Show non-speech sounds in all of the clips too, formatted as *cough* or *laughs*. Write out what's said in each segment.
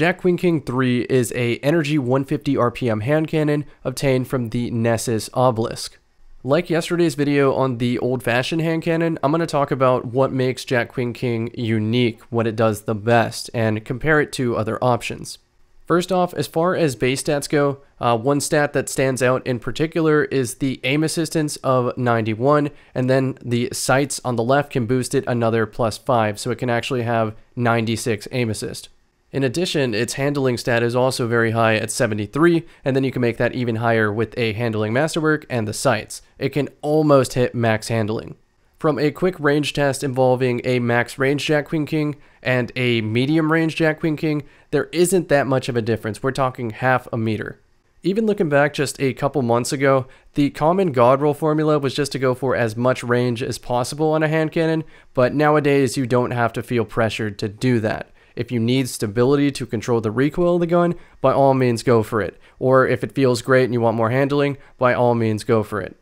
Jack Queen King 3 is a energy 150 RPM hand cannon obtained from the Nessus Obelisk. Like yesterday's video on the old-fashioned hand cannon, I'm going to talk about what makes Jack Queen King unique, what it does the best, and compare it to other options. First off, as far as base stats go, uh, one stat that stands out in particular is the aim assistance of 91, and then the sights on the left can boost it another plus 5, so it can actually have 96 aim assist. In addition, its handling stat is also very high at 73, and then you can make that even higher with a handling masterwork and the sights. It can almost hit max handling. From a quick range test involving a max range Jack Queen King and a medium range Jack Queen King, there isn't that much of a difference. We're talking half a meter. Even looking back just a couple months ago, the common god roll formula was just to go for as much range as possible on a hand cannon, but nowadays you don't have to feel pressured to do that. If you need stability to control the recoil of the gun, by all means go for it. Or if it feels great and you want more handling, by all means go for it.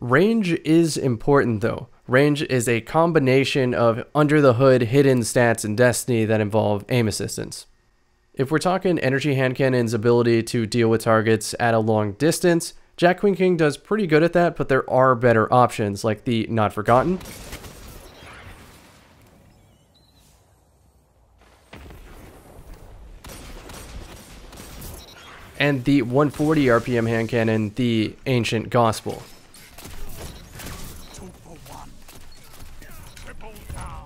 Range is important though. Range is a combination of under the hood hidden stats in Destiny that involve aim assistance. If we're talking energy hand cannon's ability to deal with targets at a long distance, Jack Queen King does pretty good at that, but there are better options like the Not Forgotten, and the 140 RPM hand cannon, the Ancient Gospel.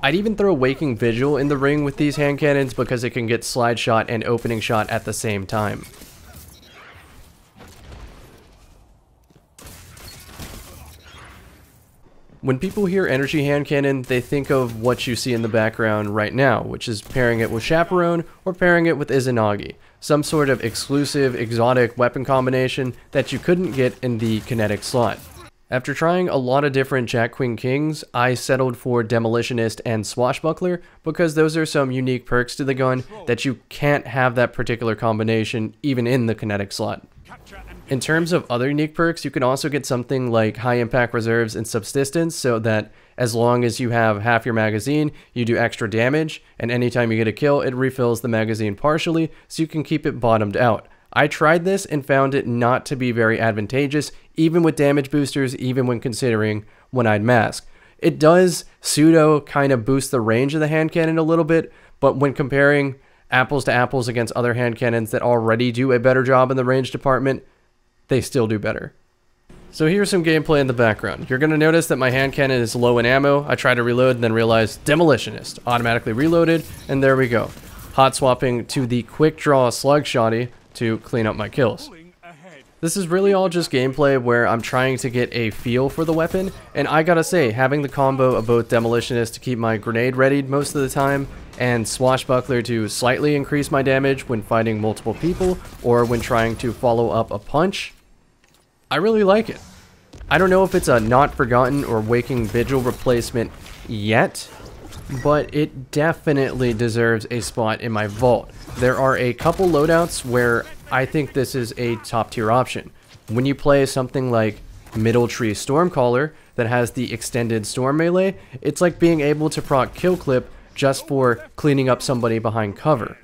I'd even throw Waking Vigil in the ring with these hand cannons because it can get slide shot and opening shot at the same time. When people hear energy hand cannon, they think of what you see in the background right now, which is pairing it with Chaperone or pairing it with Izanagi, some sort of exclusive exotic weapon combination that you couldn't get in the kinetic slot. After trying a lot of different Jack Queen Kings, I settled for Demolitionist and Swashbuckler because those are some unique perks to the gun that you can't have that particular combination even in the kinetic slot. In terms of other unique perks, you can also get something like high impact reserves and subsistence so that as long as you have half your magazine, you do extra damage, and anytime you get a kill, it refills the magazine partially so you can keep it bottomed out. I tried this and found it not to be very advantageous, even with damage boosters, even when considering one-eyed mask. It does pseudo kind of boost the range of the hand cannon a little bit, but when comparing apples to apples against other hand cannons that already do a better job in the range department, they still do better. So here's some gameplay in the background. You're going to notice that my hand cannon is low in ammo. I try to reload and then realize Demolitionist. Automatically reloaded, and there we go. Hot swapping to the quick draw slug shotty to clean up my kills. This is really all just gameplay where I'm trying to get a feel for the weapon, and I gotta say, having the combo of both Demolitionist to keep my grenade readied most of the time, and Swashbuckler to slightly increase my damage when fighting multiple people, or when trying to follow up a punch, I really like it. I don't know if it's a Not Forgotten or Waking Vigil replacement yet, but it definitely deserves a spot in my vault. There are a couple loadouts where I think this is a top tier option. When you play something like Middle Tree Stormcaller that has the extended storm melee, it's like being able to proc kill clip just for cleaning up somebody behind cover.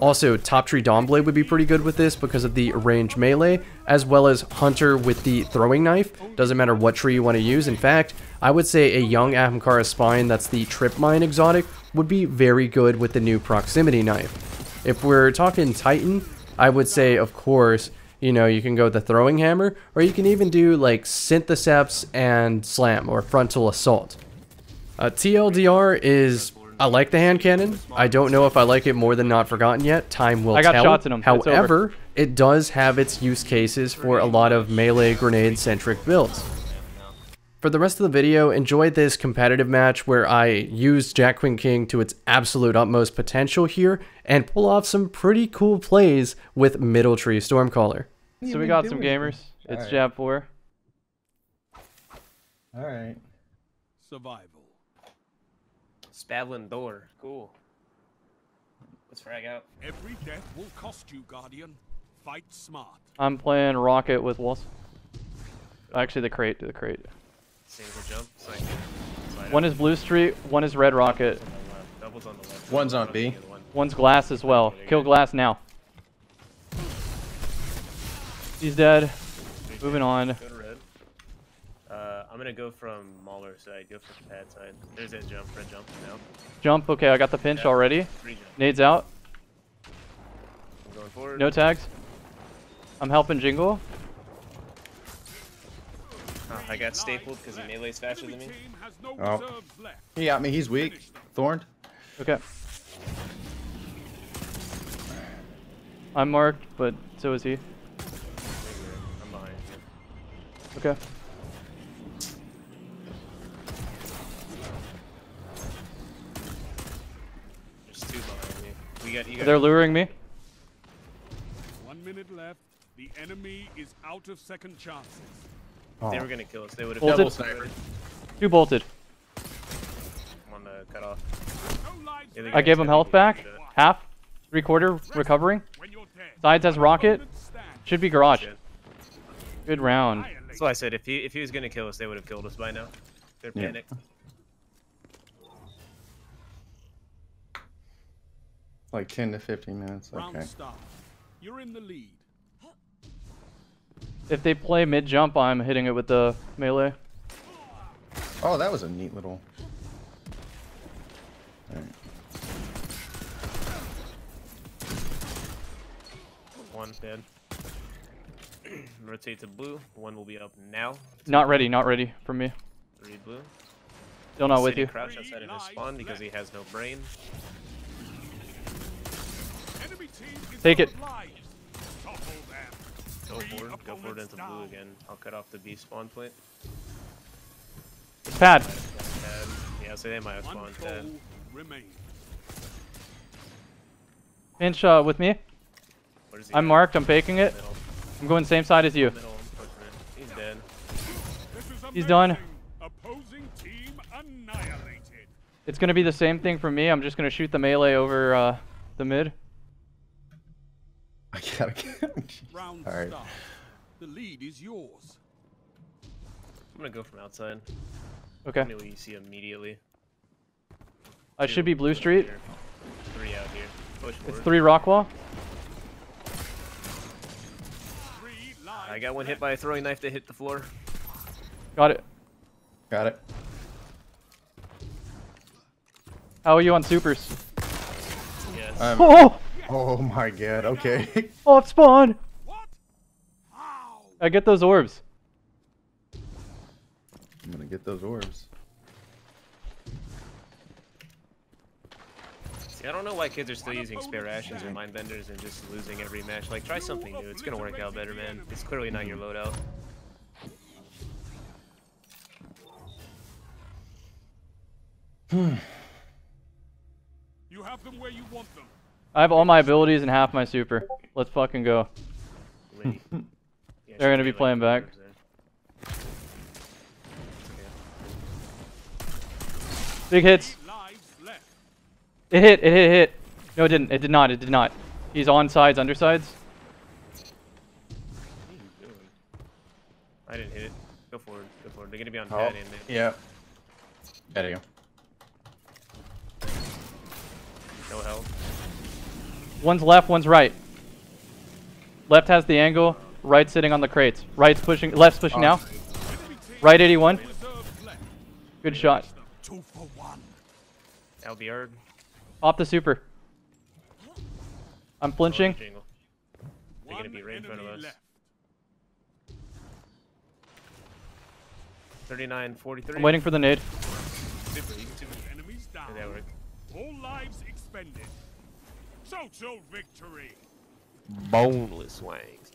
Also, Top Tree Dawnblade would be pretty good with this because of the range melee, as well as Hunter with the throwing knife. Doesn't matter what tree you want to use. In fact, I would say a young Ahamkara Spine that's the Trip Mine exotic would be very good with the new proximity knife. If we're talking Titan, I would say, of course, you know, you can go the throwing hammer, or you can even do like Synthoceps and Slam, or Frontal Assault. Uh, TLDR is I like the hand cannon. I don't know if I like it more than Not Forgotten yet. Time will I got tell. shots in him. However, it does have its use cases for a lot of melee grenade-centric builds. For the rest of the video, enjoy this competitive match where I use Jack Queen King to its absolute utmost potential here and pull off some pretty cool plays with Middle Tree Stormcaller. So we got some gamers. It's right. Jab 4. Alright. Survival. Spavlin door. Cool. Let's frag out. Every death will cost you, Guardian. Fight smart. I'm playing Rocket with Wolf. Actually, the crate. Do The crate. Single jump. one is Blue Street. One is Red Rocket. One's on B. One's glass as well. Kill glass now. He's dead. Moving on. Go to red. Uh, I'm gonna go from Mauler side. Go from the pad side. There's that jump. Red jump now. Jump. Okay, I got the pinch Yeah. already. Three. Nades out. I'm going forward. No tags. I'm helping Jingle. Ah, I got stapled because he melee's faster than me. no Oh. He got me. He's weak. Thorned. Okay. I'm marked, but so is he. I'm behind you. Okay. There's two behind got you. Got They're luring me. One minute left. The enemy is out of second chances. Oh. They were gonna kill us. They would have Bolted. double Double sniper. Two bolted. I'm on the uh, cutoff. Yeah. I gave him health back. good. Half. Three quarter recovering. When you're. Sides has rocket. Should be garage. Shit. Good round. Annihilate. That's why I said if he if he was gonna kill us, they would have killed us by now. They're Yeah. Like 10 to 15 minutes. Round Okay. You're in the lead. If they play mid jump, I'm hitting it with the melee. Oh, that was a neat little. Alright. One dead. *clears throat* Rotate to blue. One will be up now. Not ready. Not ready for me. Three blue. Still not with you. Crouch outside of his spawn because he has no brain. Enemy team is Take it. of lives. Topple them. Go Three forward. Go forward opponents into blue again. I'll cut off the B spawn point. Pad. Dead. Yeah, so they might have One spawned foe dead. remains. Pinch uh, with me. Where's he I'm at? marked. I'm faking it. Middle. I'm going same side as you. Middle. I'm pushing it. He's dead. He's done. Opposing team annihilated. It's gonna be the same thing for me. I'm just gonna shoot the melee over uh, the mid. *laughs* I gotta get. *laughs* Round Alright. start. The lead is yours. I'm gonna go from outside. Okay. Maybe you see immediately. I Two should be Blue Street. here. Three out here. Push It's forward. three Rockwall. Three lives I got one hit by a throwing knife that hit the floor. Got it. Got it. How are you on supers? Yes. Um, *laughs* Oh! Oh my god. Okay. *laughs* Off spawn! What? I get those orbs. I'm gonna get those orbs. See, I don't know why kids are still using spare rations or mind benders and just losing every match. Like, try something new. It's gonna work out better, man. It's clearly not your loadout. You have them where you want them. I have all my abilities and half my super. Let's fucking go. *laughs* Yeah, They're gonna should be playing four back. orbs. Big hits. Eight lives left. It hit, it hit, it hit. No, it didn't. It did not. It did not. He's on sides, undersides. What are you doing? I didn't hit it. Go forward. Go forward. They're gonna be on Oh. pad and mid. Yeah. There you go. No help. One's left, one's right. Left has the angle. Right sitting on the crates. Right's pushing. Left's pushing now. Right 81. Good shot. Two for one. Albiard. Pop the super. I'm flinching. They're gonna be right in front of us. left. 39, 43. I'm waiting for the nade. Super. You can super. Enemies down. Did that work? All lives expended. Victory. Boneless wangs.